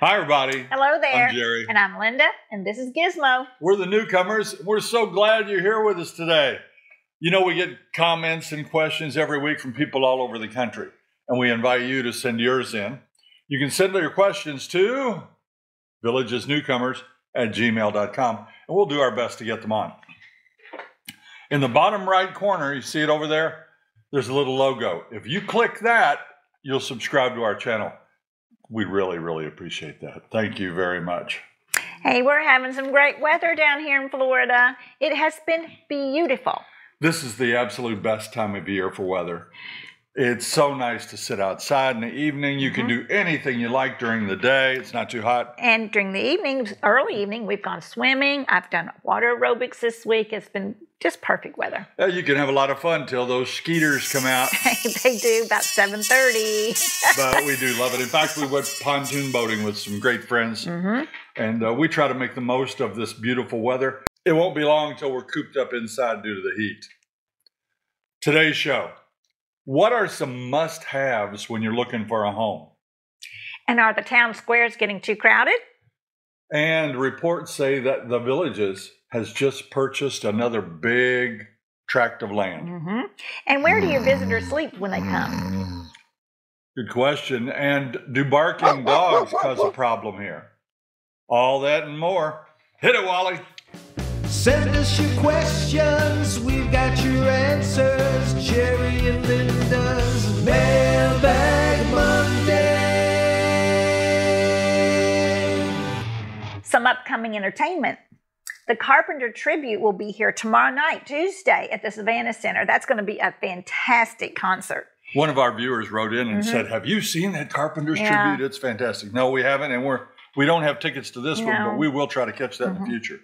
Hi, everybody. Hello there. I'm Jerry. And I'm Linda, and this is Gizmo. We're the newcomers. We're so glad you're here with us today. You know, we get comments and questions every week from people all over the country, and we invite you to send yours in. You can send your questions to villagesnewcomers at gmail.com, and we'll do our best to get them on. In the bottom right corner, you see it over there? There's a little logo. If you click that, you'll subscribe to our channel. We really, really appreciate that. Thank you very much. Hey, we're having some great weather down here in Florida. It has been beautiful. This is the absolute best time of year for weather. It's so nice to sit outside in the evening. You can do anything you like during the day. It's not too hot. And during the evenings, early evening, we've gone swimming. I've done water aerobics this week. It's been just perfect weather. Uh, you can have a lot of fun till those skeeters come out. they do about 7.30. but we do love it. In fact, we went pontoon boating with some great friends. And uh, we try to make the most of this beautiful weather. It won't be long until we're cooped up inside due to the heat. Today's show. What are some must haves when you're looking for a home? and are the town squares getting too crowded? And reports say that the Villages has just purchased another big tract of land. hmm And where do your visitors sleep when they come? Good question. And do barking dogs cause a problem here? All that and more. Hit it, Wally. Send us your questions, we've got your answers. Jerry and Linda's Mailbag Monday. Some upcoming entertainment. The Carpenter Tribute will be here tomorrow night, Tuesday, at the Savannah Center. That's going to be a fantastic concert. One of our viewers wrote in and said, "Have you seen that Carpenter's Mm-hmm. Yeah. tribute? It's fantastic." No, we haven't, and we're we don't have tickets to this one, No. Mm-hmm. but we will try to catch that in the future.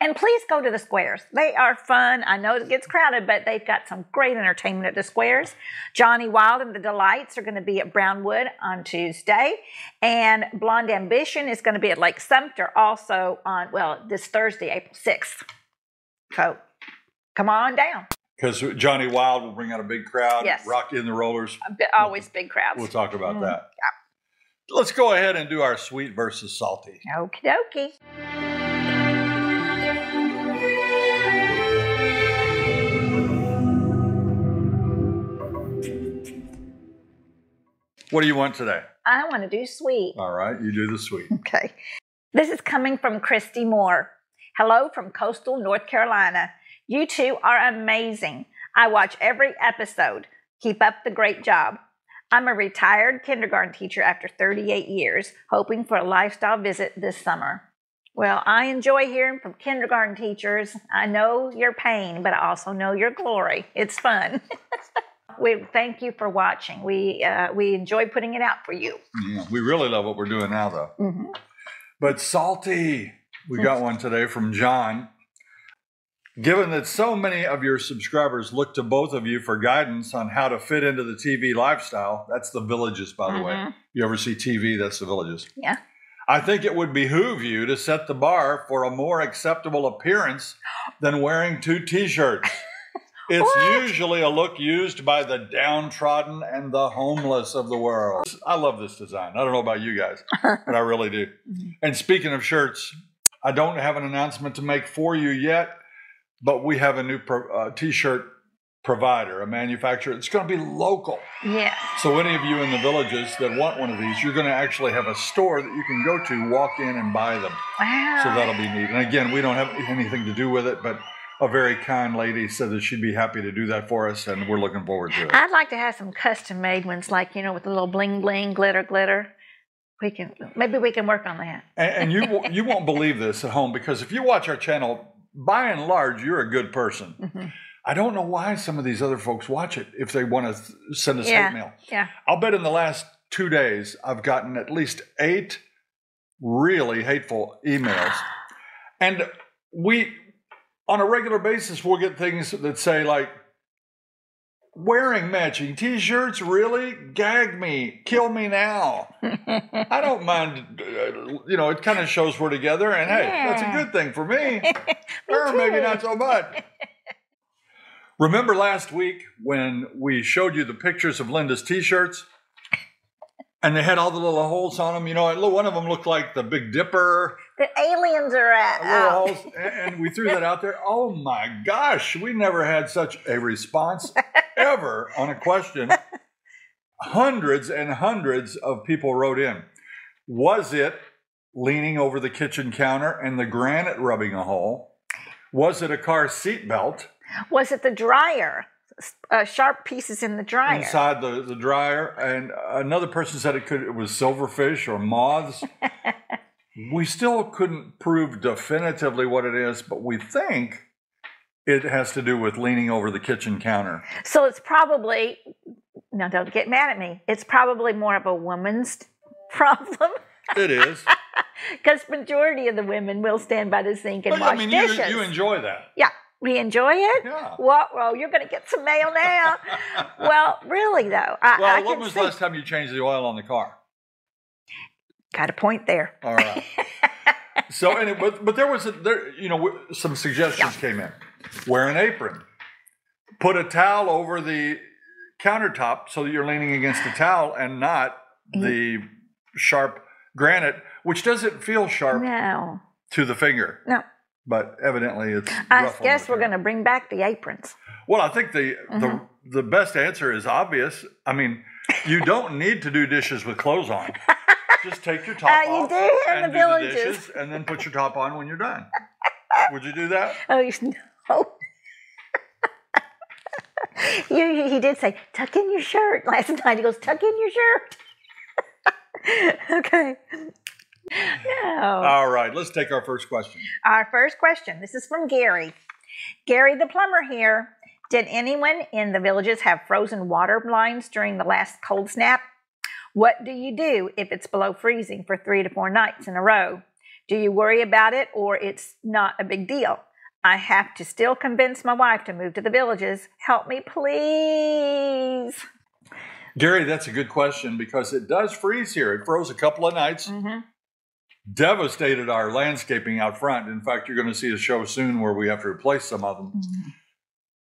And please go to the squares. They are fun. I know it gets crowded, but they've got some great entertainment at the squares. Johnny Wild and the Delights are going to be at Brownwood on Tuesday. And Blonde Ambition is going to be at Lake Sumter also on, well, this Thursday, April 6th. So come on down. Because Johnny Wild will bring out a big crowd. Yes. Rocky and the Rollers. Bit- Always big crowds. We'll talk about Mm, that. Let's go ahead and do our sweet versus salty. Okie dokie. What do you want today? I want to do sweet. All right, you do the sweet. Okay. This is coming from Christy Moore. Hello from coastal North Carolina. You two are amazing. I watch every episode. Keep up the great job. I'm a retired kindergarten teacher after 38 years, hoping for a lifestyle visit this summer. Well, I enjoy hearing from kindergarten teachers. I know your pain, but I also know your glory. It's fun. we thank you for watching. We uh, we enjoy putting it out for you. Yeah, we really love what we're doing now, though. Mhm. But salty, we got one today from John. Given that so many of your subscribers look to both of you for guidance on how to fit into the TV lifestyle, that's the villages, by the way. Mhm. You ever see TV? That's the villages. Yeah. I think it would behoove you to set the bar for a more acceptable appearance than wearing two t shirts. It's What? usually a look used by the downtrodden and the homeless of the world. I love this design. I don't know about you guys, but I really do. And speaking of shirts, I don't have an announcement to make for you yet, but we have a new pro- uh, t shirt provider, a manufacturer. It's going to be local. Yeah. So any of you in the villages that want one of these, you're going to actually have a store that you can go to, walk in and buy them. Wow. So that'll be neat. And again, we don't have anything to do with it, but a very kind lady said that she'd be happy to do that for us, and we're looking forward to it. I'd like to have some custom made ones, like you know, with a little bling bling, glitter glitter. We can maybe we can work on that. And, and you you won't believe this at home because if you watch our channel, by and large, you're a good person. Mhm. I don't know why some of these other folks watch it if they want to send us Yeah. hate mail. Yeah. I'll bet in the last two days I've gotten at least eight really hateful emails. And we, on a regular basis, we'll get things that say, like, wearing matching t shirts, really? Gag me, kill me now. I don't mind, uh, you know, it kind of shows we're together, and hey, that's a good thing for me. or maybe not so much. Remember last week when we showed you the pictures of Linda's t shirts? and they had all the little holes on them. You know, one of them looked like the Big Dipper. The aliens are at. Holes, and we threw that out there. Oh my gosh, we never had such a response ever on a question. Hundreds and hundreds of people wrote in. Was it leaning over the kitchen counter and the granite rubbing a hole? Was it a car seat belt Was it the dryer? Uh, sharp pieces in the dryer. inside the, the dryer? And another person said it could it was silverfish or moths. we still couldn't prove definitively what it is, but we think it has to do with leaning over the kitchen counter. So it's probably, now don't get mad at me, it's probably more of a woman's problem It is. because majority of the women will stand by the sink and But, wash I mean, you, dishes. you enjoy that. yeah, we enjoy it. Yeah. What? Well, you're going to get some mail now. well, really though, I, Well, I when was the last time you changed the oil on the car? Got a point there. All right. so, anyway, but, but there was a, there, you know, some suggestions came in. Wear an apron. Put a towel over the countertop so that you're leaning against the towel and not the sharp granite, which doesn't feel sharp No, to the finger. no. But evidently, it's. I guess we're going to bring back the aprons. Well, I think the Mm-hmm. the the best answer is obvious. I mean, you don't need to do dishes with clothes on. Just take your top Uh, you off do here in and the do villages. dishes, and then put your top on when you're done. Would you do that? Oh, you no. you, you- he did say, tuck in your shirt last night. He goes, tuck in your shirt. okay. No. All right, let's take our first question. Our first question this is from Gary. Gary the plumber here. Did anyone in the villages have frozen water lines during the last cold snap? What do you do if it's below freezing for three to four nights in a row? Do you worry about it or it's not a big deal? I have to still convince my wife to move to the villages. Help me, please. Gary, that's a good question because it does freeze here. It froze a couple of nights, Mm-hmm. devastated our landscaping out front. In fact, you're going to see a show soon where we have to replace some of them. Mm-hmm.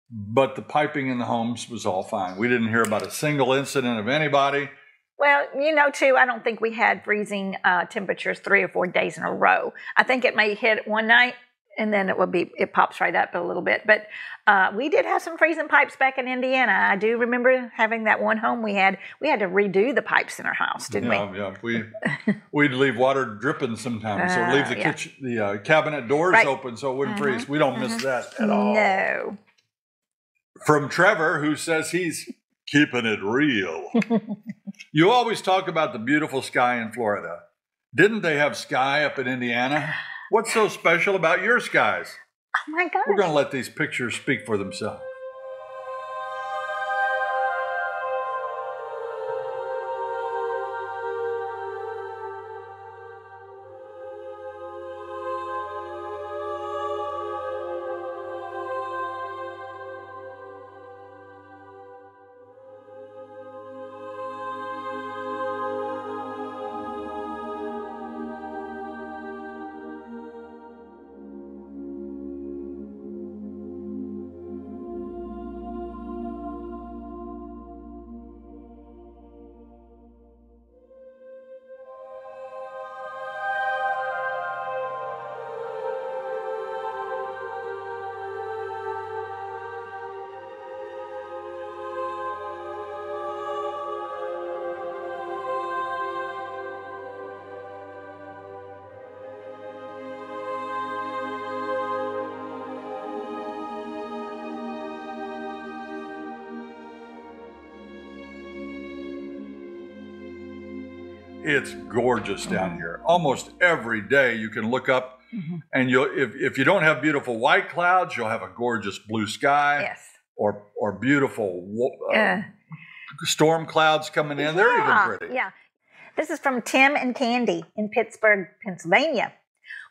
But the piping in the homes was all fine. We didn't hear about a single incident of anybody. Well, you know, too, I don't think we had freezing uh, temperatures three or four days in a row. I think it may hit one night and then it will be, it pops right up a little bit. But uh, we did have some freezing pipes back in Indiana. I do remember having that one home we had, we had to redo the pipes in our house, didn't we? Yeah, yeah. We we'd leave water dripping sometimes, or leave the Uh, yeah. kitchen, the uh, cabinet doors Right. open so it wouldn't Mhm, freeze. We don't miss that at all. No. From Trevor, who says he's keeping it real. you always talk about the beautiful sky in Florida. Didn't they have sky up in Indiana? What's so special about your skies? Oh my God. We're going to let these pictures speak for themselves. It's gorgeous Mm-hmm. down here. Almost every day you can look up Mhm. and you'll if, if you don't have beautiful white clouds, you'll have a gorgeous blue sky Yes. or or beautiful uh, Uh, storm clouds coming in. They're even pretty. Yeah. This is from Tim and Candy in Pittsburgh, Pennsylvania.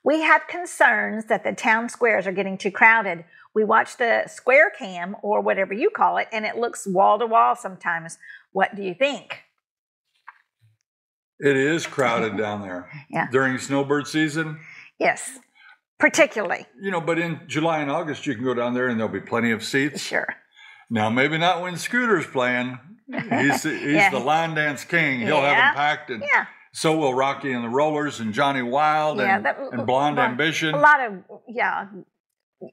We have concerns that the town squares are getting too crowded. We watch the square cam or whatever you call it, and it looks wall to wall sometimes. What do you think? It is crowded down there. Yeah. During snowbird season, Yes, particularly. you know, but in July and August you can go down there and there'll be plenty of seats. Sure. Now maybe not when Scooter's playing. He's he's Yeah. the line dance king. He'll have Yeah. them packed, and Yeah, so will Rocky and the Rollers and Johnny Wild Yeah, and, that- and Blonde Blonde- Ambition. a lot of yeah,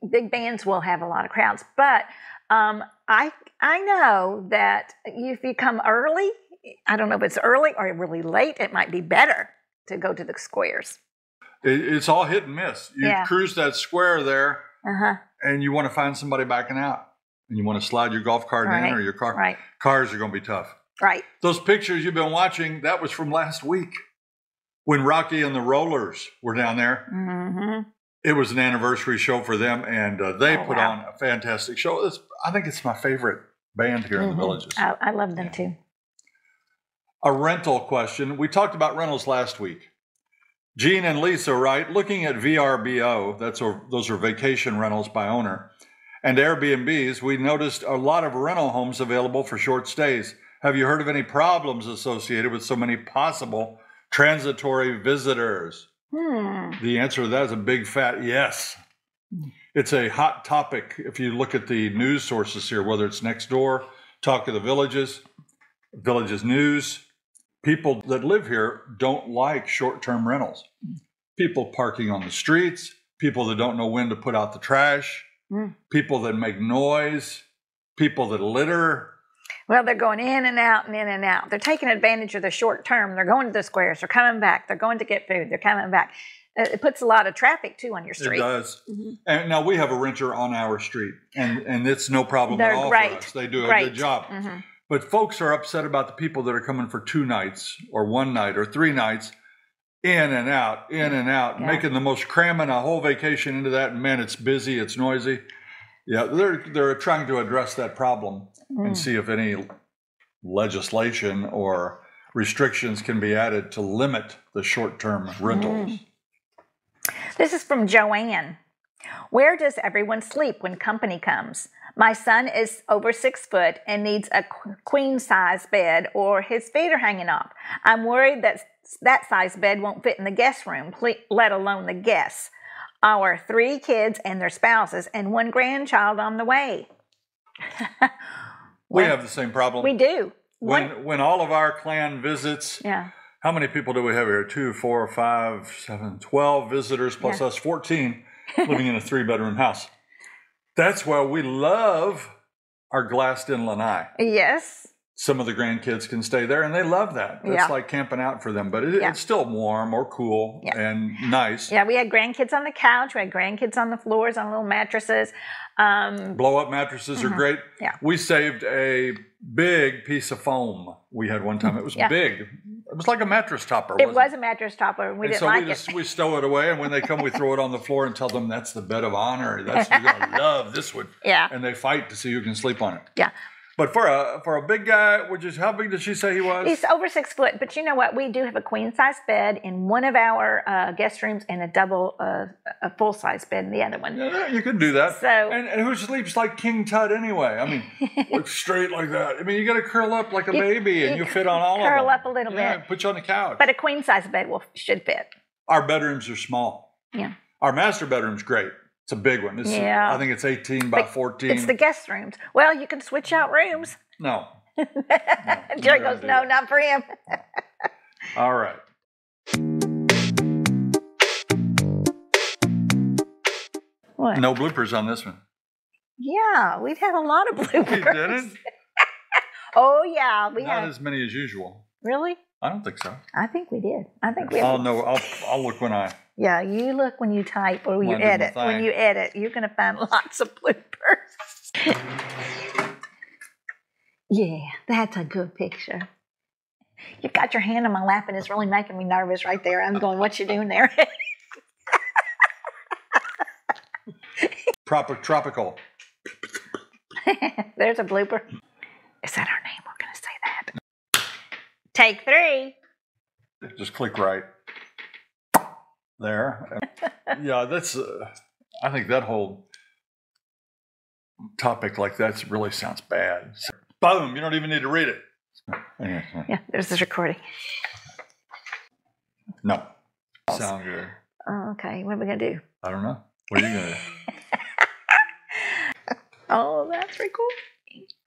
big bands will have a lot of crowds, but um, I I know that if you come early, I don't know if it's early or really late. It might be better to go to the squares. It- it's all hit and miss. You Yeah. cruise that square there, Uh huh. and you want to find somebody backing out, and you want to slide your golf cart in Right, or your car. Right. Cars are going to be tough. Right. Those pictures you've been watching, that was from last week when Rocky and the Rollers were down there. Mm-hmm. It was an anniversary show for them, and uh, they Oh, put wow. on a fantastic show. It's, I think it's my favorite band here in the villages. I, I love them too. A rental question. We talked about rentals last week. Gene and Lisa write, looking at VRBO, that's a, those are vacation rentals by owner, and Airbnbs, we noticed a lot of rental homes available for short stays. Have you heard of any problems associated with so many possible transitory visitors? Hmm. The answer to that is a big fat yes. It's a hot topic if you look at the news sources here, whether it's Nextdoor, Talk of the Villages, Villages News. People that live here don't like short term rentals. People parking on the streets, people that don't know when to put out the trash, Mm. people that make noise, people that litter. Well, they're going in and out and in and out. They're taking advantage of the short term. They're going to the squares. They're coming back. They're going to get food. They're coming back. Uh, It puts a lot of traffic too on your street. It street. does. Mhm. And now we have a renter on our street, and, and it's no problem They're at all great. for us. They do a Great. good job. Mhm. But folks are upset about the people that are coming for two nights or one night or three nights, in and out, in and out, Yeah. making the most cramming a whole vacation into that. And man, it's busy, it's noisy. Yeah, they're they're trying to address that problem Mm. and see if any legislation or restrictions can be added to limit the short-term rentals. Mm. This is from Joanne. Where does everyone sleep when company comes? My son is over six foot and needs a queen size bed or his feet are hanging off. I'm worried that that size bed won't fit in the guest room, let alone the guests. Our three kids and their spouses and one grandchild on the way. We have the same problem. We do. when One, when all of our clan visits, yeah. How many people do we have here? Two, four, five, seven, 12 visitors plus Yeah. us 14 living in a three bedroom house. That's why we love our glassed in lanai. Yes. Some of the grandkids can stay there and they love that. It's Yeah. like camping out for them, but it, Yeah. it's still warm or cool Yeah. and nice. Yeah, we had grandkids on the couch. We had grandkids on the floors on little mattresses. Um, Blow up mattresses are Mhm. great. Yeah. We saved a big piece of foam we had one time. It was big. It was like a mattress topper. it was a mattress topper. and We and didn't so like we just it. we stow it away, and when they come, we throw it on the floor and tell them that's the bed of honor. That's you're gonna love this one, Yeah, and they fight to see who can sleep on it. yeah. But for a for a big guy, which is how big did she say he was? He's over six foot, but you know what? We do have a queen size bed in one of our uh, guest rooms and a double, uh, a full size bed in the other one. Yeah, you could do that. So- and, and who sleeps like King Tut anyway? I mean, looks straight like that. I mean, you got to curl up like a You- baby, and you you fit on all of them. curl up a little yeah, bit. Put you on the couch. But a queen size bed will should fit. Our bedrooms are small. Yeah. Our master bedroom's great. It's a big one. It's, Yeah. I think it's 18 by But 14. It's the guest rooms. Well, you can switch out rooms. no. Jerry goes, no, that. not for him. All right. What? No bloopers on this one. Yeah, we've had a lot of We bloopers. Oh yeah, we Not have. as many as usual. Really? I don't think so. I think we did. I think we. I'll know. I'll, I'll look when I. yeah, you look when you type or you When I do edit. When you edit, you're gonna find lots of bloopers. yeah, that's a good picture. You got your hand on my lap and it's really making me nervous right there. I'm going, what you doing there? Proper tropical. There's a blooper. Is that our name? We're gonna say that. Take three. Just click right. There. yeah, that's. Uh, I think that whole topic like that really sounds bad. Boom! You don't even need to read it. Yeah, there's this recording. No. Sound good. Oh, okay, what are we gonna do? I don't know. What are you gonna do? Oh, that's pretty cool.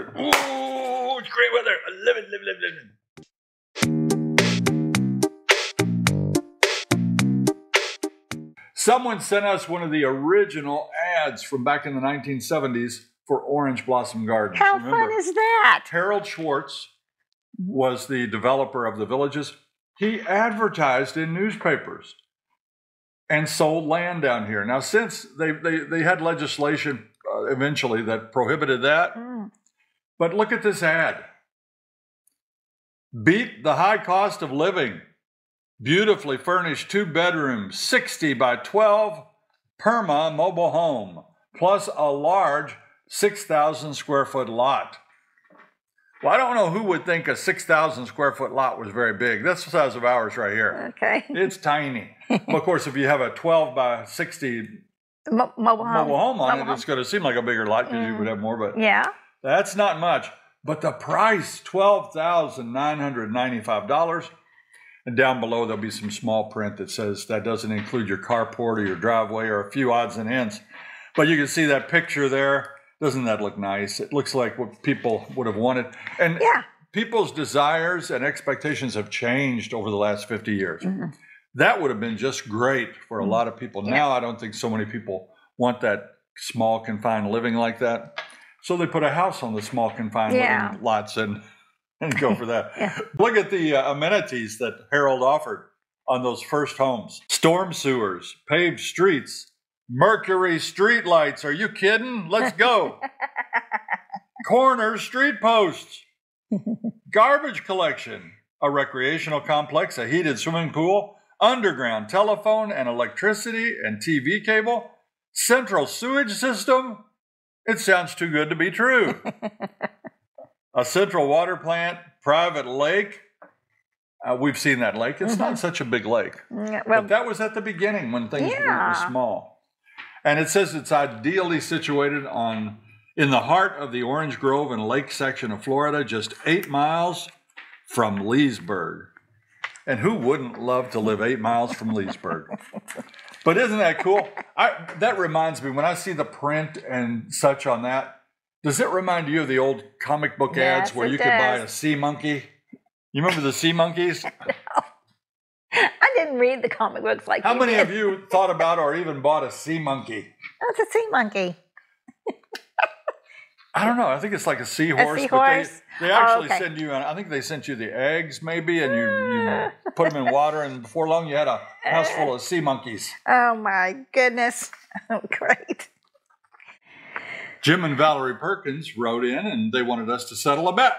Ooh, it's great weather. I love it, live, live, live. Someone sent us one of the original ads from back in the 1970s for Orange Blossom Gardens. How Remember? fun is that? Harold Schwartz was the developer of the villages. He advertised in newspapers and sold land down here. Now, since they, they, they had legislation uh, eventually that prohibited that, Mm. but look at this ad. Beat the high cost of living. Beautifully furnished two bedroom, 60 by 12 perma mobile home, plus a large 6,000 square foot lot. Well, I don't know who would think a 6,000 square foot lot was very big. That's the size of ours right here. Okay. It's tiny. Of course, if you have a 12 by 60 Mo- mobile home. mobile home on Mobile it, it's going to seem like a bigger lot because you Mm. would have more. But Yeah. that's not much. But the price, $12,995. And down below, there'll be some small print that says that doesn't include your carport or your driveway or a few odds and ends. But you can see that picture there. Doesn't that look nice? It looks like what people would have wanted. And Yeah. people's desires and expectations have changed over the last 50 years. Mhm. That would have been just great for a lot of people. Yeah. Now, I don't think so many people want that small, confined living like that. So they put a house on the small, confined Yeah. living lots and, and go for that. Yeah. Look at the uh, amenities that Harold offered on those first homes storm sewers, paved streets, Mercury street lights. Are you kidding? Let's go. Corner street posts, garbage collection, a recreational complex, a heated swimming pool, underground telephone and electricity and TV cable, central sewage system. It sounds too good to be true. a central water plant, private lake. Uh, we've seen that lake. It's not such a big lake. Mm, Well, But that was at the beginning when things were- were small. And it says it's ideally situated on in the heart of the Orange Grove and Lake section of Florida, just eight miles from Leesburg. And who wouldn't love to live eight miles from Leesburg? but isn't that cool? I, that reminds me when I see the print and such on that. Does it remind you of the old comic book ads where you could buy a sea monkey? You remember the sea monkeys? no. I didn't read the comic books like How many did. of you thought about or even bought a sea monkey? Oh, it's a sea monkey. I don't know. I think it's like a seahorse. A seahorse? But they, they Oh, actually okay. send you. I think they sent you the eggs, maybe, and you, you put them in water, and before long, you had a house full of sea monkeys. Oh my goodness. Oh, great. Jim and Valerie Perkins wrote in, and they wanted us to settle a bet.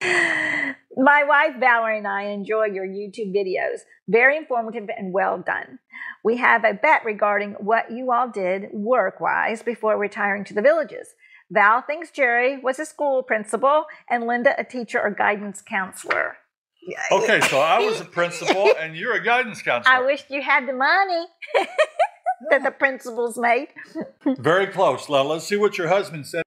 My wife Valerie and I enjoy your YouTube videos. Very informative and well done. We have a bet regarding what you all did work wise before retiring to the villages. Val thinks Jerry was a school principal and Linda a teacher or guidance counselor. Okay, so I was a principal, and you're a guidance counselor. I wished you had the money that the principals made. Very close. Now let's see what your husband said.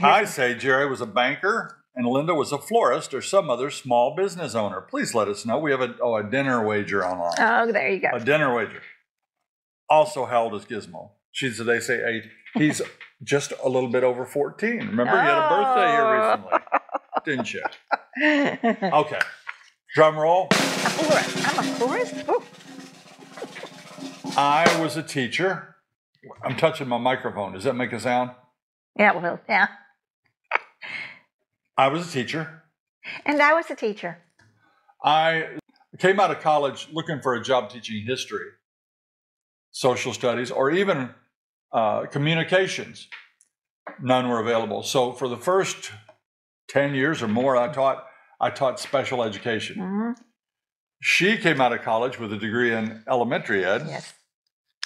I say Jerry was a banker and Linda was a florist or some other small business owner. Please let us know. We have a, oh, a dinner wager online. Oh, there you go. A dinner wager. Also, how old is Gizmo? She's, they say eight. He's just a little bit over 14. Remember, you had a birthday here oh. recently, didn't you? Okay. Drum roll. A florist. I'm a florist. Ooh. I was a teacher. I'm touching my microphone. Does that make a sound? Yeah, well, yeah. I was a teacher. And I was a teacher. I came out of college looking for a job teaching history, social studies, or even uh, communications. None were available. So for the first 10 years or more, I taught, I taught special education. Mhm. She came out of college with a degree in elementary ed. Yes.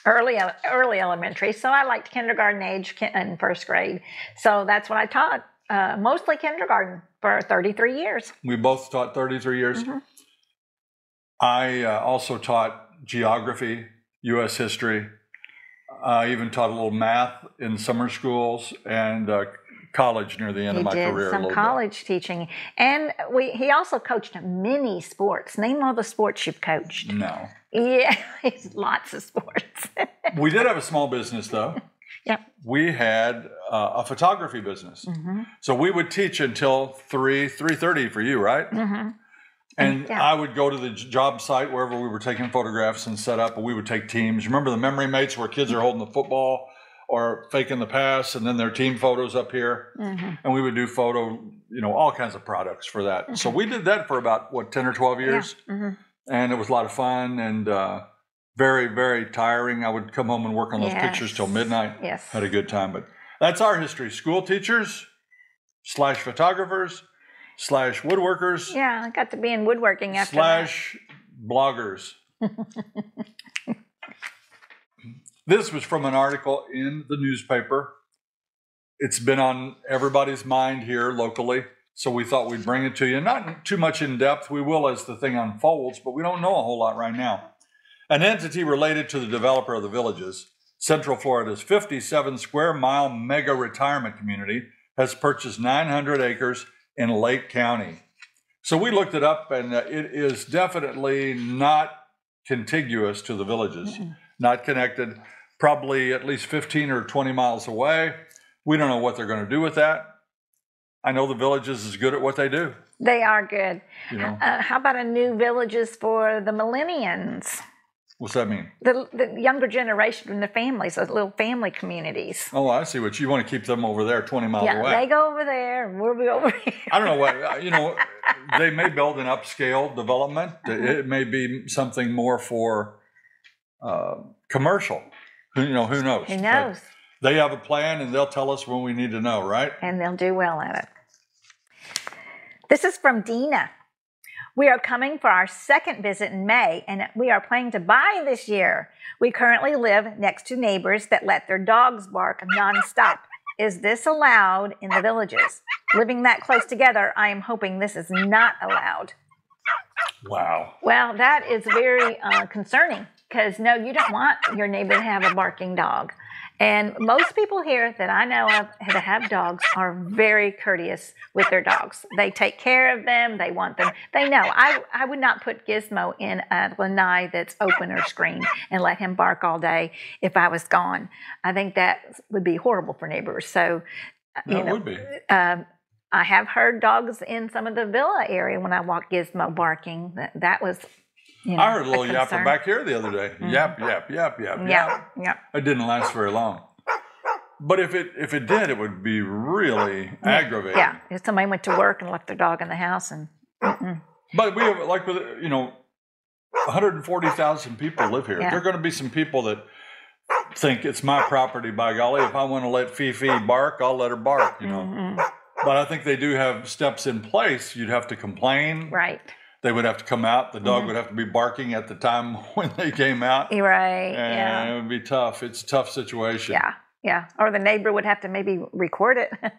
Early, early elementary. So I liked kindergarten age and first grade. So that's what I taught. Uh, mostly kindergarten for 33 years. We both taught 33 years. Mhm. I uh, also taught geography, U.S. history. I even taught a little math in summer schools and uh, college near the end he of my did career. some college teaching, and we he also coached many sports. Name all the sports you've coached. No. Yeah, lots of sports. We did have a small business though. Yep. we had uh, a photography business. Mm-hmm. So we would teach until three three thirty for you, right? Mm-hmm. And Yeah. I would go to the job site wherever we were taking photographs and set up, and we would take teams. Remember the memory mates where kids are holding the football or faking the pass, and then their team photos up here, Mm-hmm. and we would do photo, you know, all kinds of products for that. So we did that for about what ten or twelve years, Mm-hmm. and it was a lot of fun and uh, very very tiring. I would come home and work on those pictures till midnight. Yes. Had a good time, but that's our history. School teachers slash photographers slash woodworkers Yeah, I got to be in woodworking after slash bloggers. this was from an article in the newspaper. It's been on everybody's mind here locally, so we thought we'd bring it to you. Not too much in depth. We will as the thing unfolds, but we don't know a whole lot right now. An entity related to the developer of the villages, Central Florida's 57 square mile mega retirement community, has purchased 900 acres in Lake County. So we looked it up, and uh, it is definitely not contiguous to the villages, not connected, probably at least 15 or 20 miles away. We don't know what they're going to do with that. I know the villages is good at what they do. They are good. You know, Uh, how about a new villages for the millennials? what's that mean? The, the younger generation and the families, those little family communities. Oh, I see what you want to keep them over there, 20 miles yeah, away. they go over there, and we'll be over here. I don't know what uh, you know. They may build an upscale development. Uh-huh. It may be something more for uh, commercial. Who you know? Who knows? Who But knows? They have a plan, and they'll tell us when we need to know. Right? and they'll do well at it. This is from Dina. We are coming for our second visit in May, and we are planning to buy this year. We currently live next to neighbors that let their dogs bark nonstop. Is this allowed in the villages? Living that close together, I am hoping this is not allowed. Wow. Well, that is very uh, concerning because no, you don't want your neighbor to have a barking dog. And most people here that I know of that have dogs are very courteous with their dogs. They take care of them. They want them. They know. I, I would not put Gizmo in a lanai that's open or screened and let him bark all day if I was gone. I think that would be horrible for neighbors. So, uh, That you know, would be. um, I have heard dogs in some of the villa area when I walk Gizmo barking. That that was, you know, I heard a little yapper concern. back here the other day. Yap, yap, yap, yap, Yeah, yap. yeah, It didn't last very long. But if it if it did, it would be really aggravating. yeah. If somebody went to work and left their dog in the house, and mm-mm. But we have like with you know, 140,000 people live here. Yeah. There are going to be some people that think it's my property. By golly, if I want to let Fifi bark, I'll let her bark. You know. Mhm. But I think they do have steps in place. You'd have to complain. right, They would have to come out. The Mm-hmm. dog would have to be barking at the time when they came out. Right, yeah, it would be tough. It's a tough situation. yeah, yeah. Or the neighbor would have to maybe record it.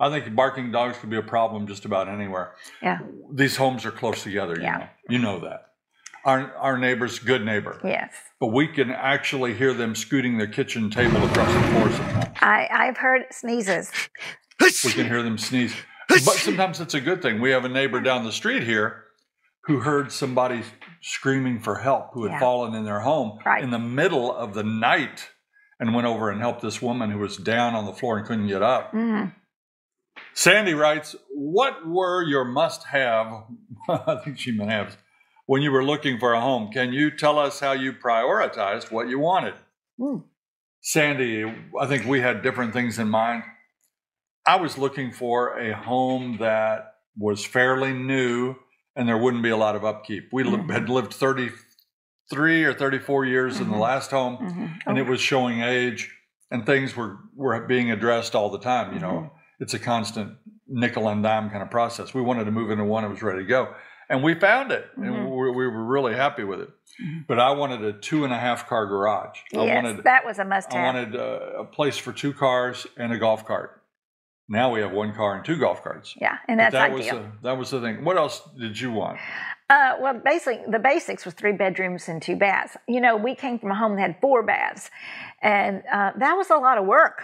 I think barking dogs could be a problem just about anywhere. yeah, These homes are close together, you Yeah. know. You know that. Our our neighbor's good neighbor. yes. But we can actually hear them scooting their kitchen table across the floor sometimes. I I've heard sneezes. We can hear them sneeze. But sometimes it's a good thing. We have a neighbor down the street here who heard somebody screaming for help who had Yeah. fallen in their home Right. in the middle of the night and went over and helped this woman who was down on the floor and couldn't get up. Mhm. Sandy writes, What were your must have? I think she meant haves. When you were looking for a home, can you tell us how you prioritized what you wanted? Mm. Sandy, I think we had different things in mind. I was looking for a home that was fairly new and there wouldn't be a lot of upkeep. We Mhm. had lived 33 or 34 years in the Mhm. last home Mhm. and Oh, it was showing age and things were, were being addressed all the time. You know, it's a constant nickel and dime kind of process. We wanted to move into one that was ready to go. And we found it and Mhm. we, we were really happy with it. But I wanted a two and a half car garage. I yes, wanted that was a must I have. wanted uh, a place for two cars and a golf cart. Now we have one car and two golf carts. yeah, and But that's that ideal. was the, that was the thing. What else did you want? Uh, well, basically, the basics was three bedrooms and two baths. You know, we came from a home that had four baths, and uh, that was a lot of work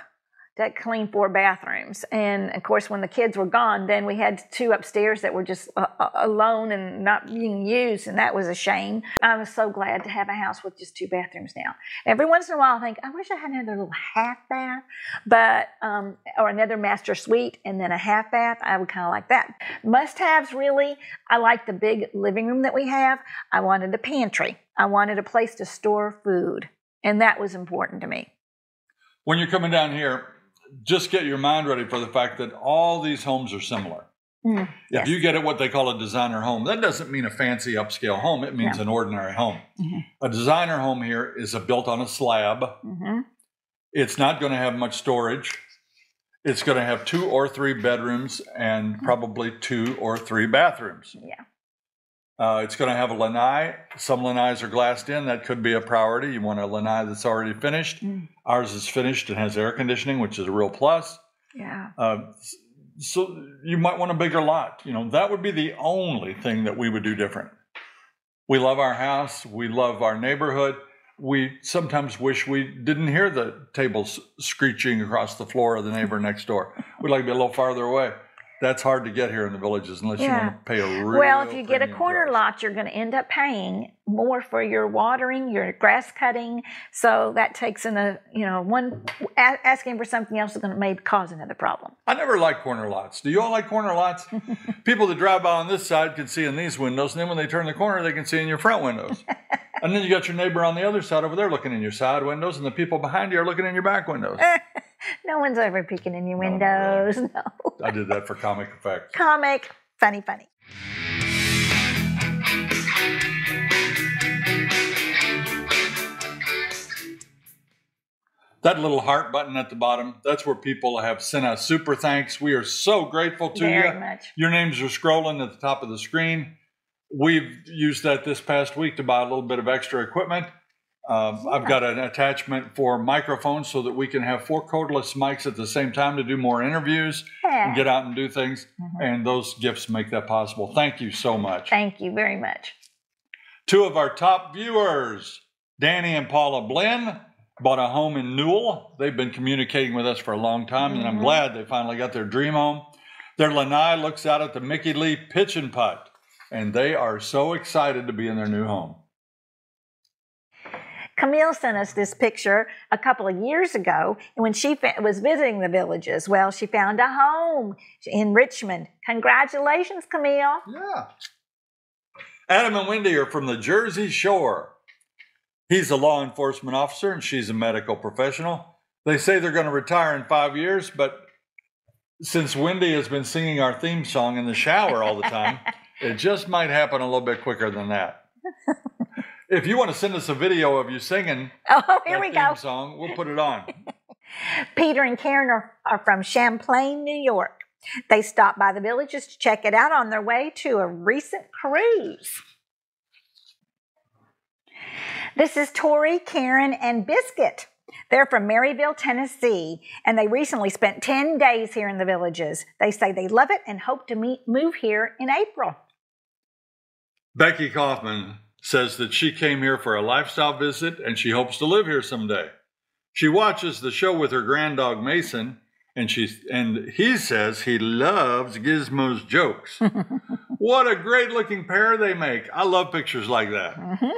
to clean four bathrooms. And of course, when the kids were gone, then we had two upstairs that were just uh, uh, alone and not being used, and that was a shame. I was so glad to have a house with just two bathrooms now. Every once in a while, I think I wish I had another little half bath, but um, or another master suite and then a half bath. I would kind of like that. Must haves really. I like the big living room that we have. I wanted a pantry. I wanted a place to store food, and that was important to me. When you're coming down here, just get your mind ready for the fact that all these homes are similar. Mm, If you get it what they call a designer home, that doesn't mean a fancy upscale home. It means Yeah. an ordinary home. Mhm. A designer home here is a built on a slab. hmm It's not going to have much storage. It's going to have two or three bedrooms and probably two or three bathrooms. Yeah. Uh, it's going to have a lanai. Some lanais are glassed in. That could be a priority. You want a lanai that's already finished. Mm. Ours is finished and has air conditioning, which is a real plus. Yeah. Uh, so you might want a bigger lot. You know, that would be the only thing that we would do different. We love our house. We love our neighborhood. We sometimes wish we didn't hear the tables screeching across the floor of the neighbor next door. We'd like to be a little farther away. That's hard to get here in the villages unless you want to pay a real Well, if you get a corner price. lot, you're going to end up paying more for your watering, your grass cutting. So that takes in a, you know, one a- asking for something else is going to may cause another problem. I never like corner lots. Do you all like corner lots? People that drive by on this side can see in these windows, and then when they turn the corner, they can see in your front windows. and then you got your neighbor on the other side over there looking in your side windows, and the people behind you are looking in your back windows. No one's ever peeking in your No, not windows. No. I did that for comic effect. Comic, funny, funny. That little heart button at the bottom, that's where people have sent us super thanks. We are so grateful to Very you. much. Your names are scrolling at the top of the screen. We've used that this past week to buy a little bit of extra equipment. Um, I've got an attachment for microphones so that we can have four cordless mics at the same time to do more interviews Yeah. and get out and do things. Mhm. And those gifts make that possible. Thank you so much. Thank you very much. Two of our top viewers, Danny and Paula Blinn, bought a home in Newell. They've been communicating with us for a long time, and I'm Mhm. glad they finally got their dream home. Their lanai looks out at the Mickey Lee pitch and putt, and they are so excited to be in their new home. Camille sent us this picture a couple of years ago when she was visiting the villages. Well, she found a home in Richmond. Congratulations, Camille. Yeah. Adam and Wendy are from the Jersey Shore. He's a law enforcement officer and she's a medical professional. They say they're going to retire in five years, but since Wendy has been singing our theme song in the shower all the time, it just might happen a little bit quicker than that. if you want to send us a video of you singing Oh, here we go. song, we'll put it on. Peter and Karen are, are from Champlain, New York. They stopped by the villages to check it out on their way to a recent cruise. This is Tori, Karen, and Biscuit. They're from Maryville, Tennessee, and they recently spent 10 days here in the villages. They say they love it and hope to meet, move here in April. Becky Kaufman says that she came here for a lifestyle visit and she hopes to live here someday. She watches the show with her granddog Mason, and she and he says he loves Gizmo's jokes. what a great looking pair they make! I love pictures like that. Mhm.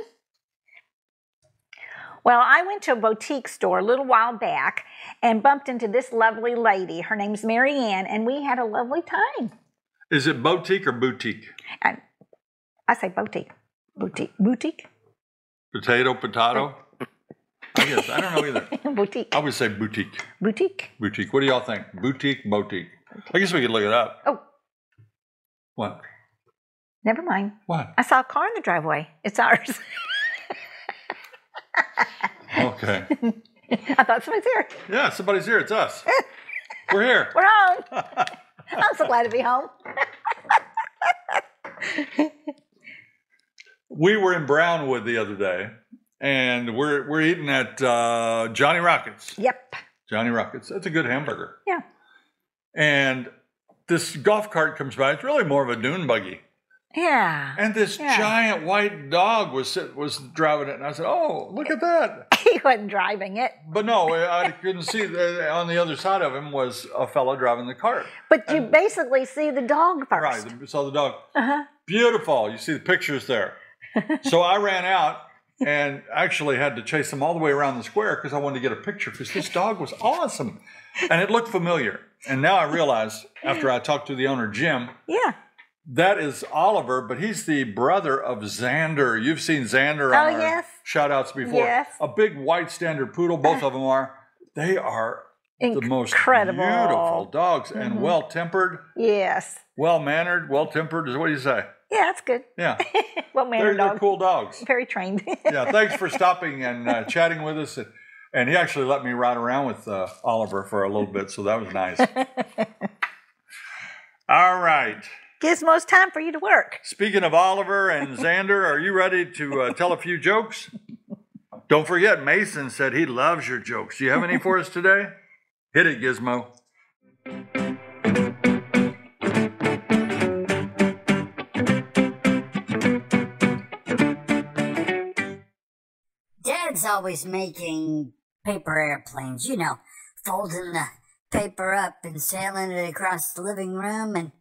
Well, I went to a boutique store a little while back and bumped into this lovely lady. Her name's Mary Ann, and we had a lovely time. Is it boutique or boutique? And I say boutique. Boutique. Boutique? Potato, potato. Oh. I guess I don't know either. boutique. I would say boutique. Boutique. Boutique. What do y'all think? Boutique, boutique. I guess we could look it up. Oh, What? never mind. What? I saw a car in the driveway. It's ours. Okay. I thought somebody's here. Yeah, somebody's here. It's us. We're here. We're home. I'm so glad to be home. We were in Brownwood the other day, and we're we're eating at uh, Johnny Rockets. Yep. Johnny Rockets. That's a good hamburger. Yeah. And this golf cart comes by. It's really more of a dune buggy, Yeah. And this Yeah. giant white dog was sit, was driving it, and I said, "Oh, look at that!" he wasn't driving it. But no, I couldn't see. The, on the other side of him was a fellow driving the cart. But you basically see the dog Right, first. the- saw the dog. Uh-huh. Beautiful. You see the pictures there. So I ran out and actually had to chase him all the way around the square because I wanted to get a picture because this dog was awesome, and it looked familiar. And now I realize after I talked to the owner Jim. Yeah. That is Oliver, but he's the brother of Xander. You've seen Xander on Oh, yes. shout outs before. Yes. A big white standard poodle, both of them are. They are the most Incredible. beautiful dogs and Mhm. well tempered, Yes. well mannered, well tempered is what do you say? Yeah, that's good. Yeah. well, They're, mannered they're cool dogs. Very trained. Yeah, thanks for stopping and uh, chatting with us. And, and he actually let me ride around with uh, Oliver for a little bit, so that was nice. All right. Gizmo's time for you to work. Speaking of Oliver and Xander, are you ready to uh, tell a few jokes? Don't forget, Mason said he loves your jokes. Do you have any for us today? Hit it, Gizmo. Always making paper airplanes, you know, folding the paper up and sailing it across the living room, and,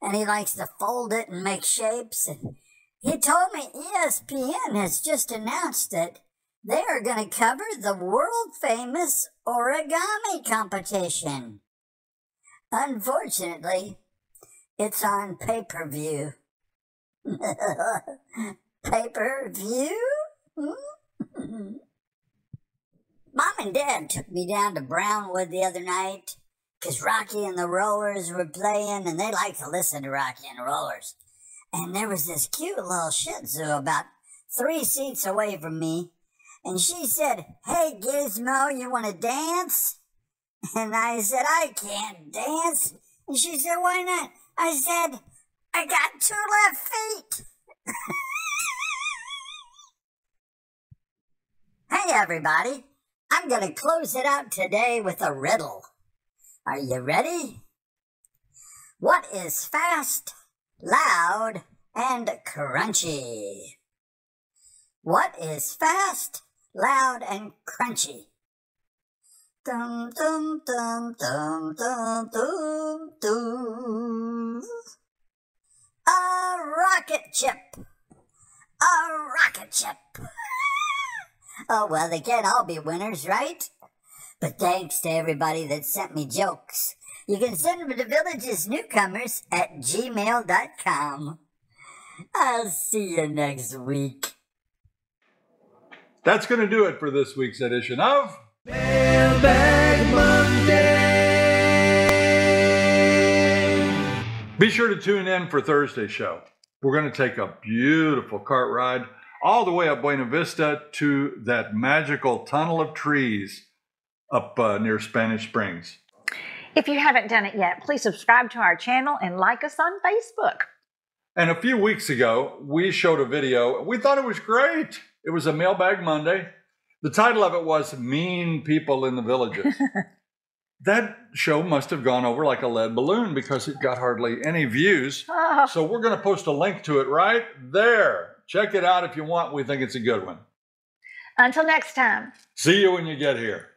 and he likes to fold it and make shapes. And he told me ESPN has just announced that they are going to cover the world famous origami competition. Unfortunately, it's on pay per view. pay per view? Hmm? Mom and Dad took me down to Brownwood the other night because Rocky and the Rollers were playing, and they like to listen to Rocky and the Rollers. And there was this cute little Shih Tzu about three seats away from me, and she said, Hey Gizmo, you want to dance? And I said, I can't dance. And she said, Why not? I said, I got two left feet. Hey, everybody. I'm going to close it out today with a riddle. Are you ready? What is fast, loud, and crunchy? What is fast, loud, and crunchy? Dum dum dum dum dum dum dum. A rocket chip. A rocket chip. Oh, well, they can't all be winners, right? But thanks to everybody that sent me jokes. You can send them to Village's Newcomers at gmail.com. I'll see you next week. That's going to do it for this week's edition of. Mailbag Monday. Be sure to tune in for Thursday's show. We're going to take a beautiful cart ride all the way up Buena Vista to that magical tunnel of trees up uh, near Spanish Springs. If you haven't done it yet, please subscribe to our channel and like us on Facebook. And a few weeks ago, we showed a video. We thought it was great. It was a Mailbag Monday. The title of it was Mean People in the Villages. that show must have gone over like a lead balloon because it got hardly any views. Oh, So we're going to post a link to it right there. Check it out if you want. We think it's a good one. until next time. See you when you get here.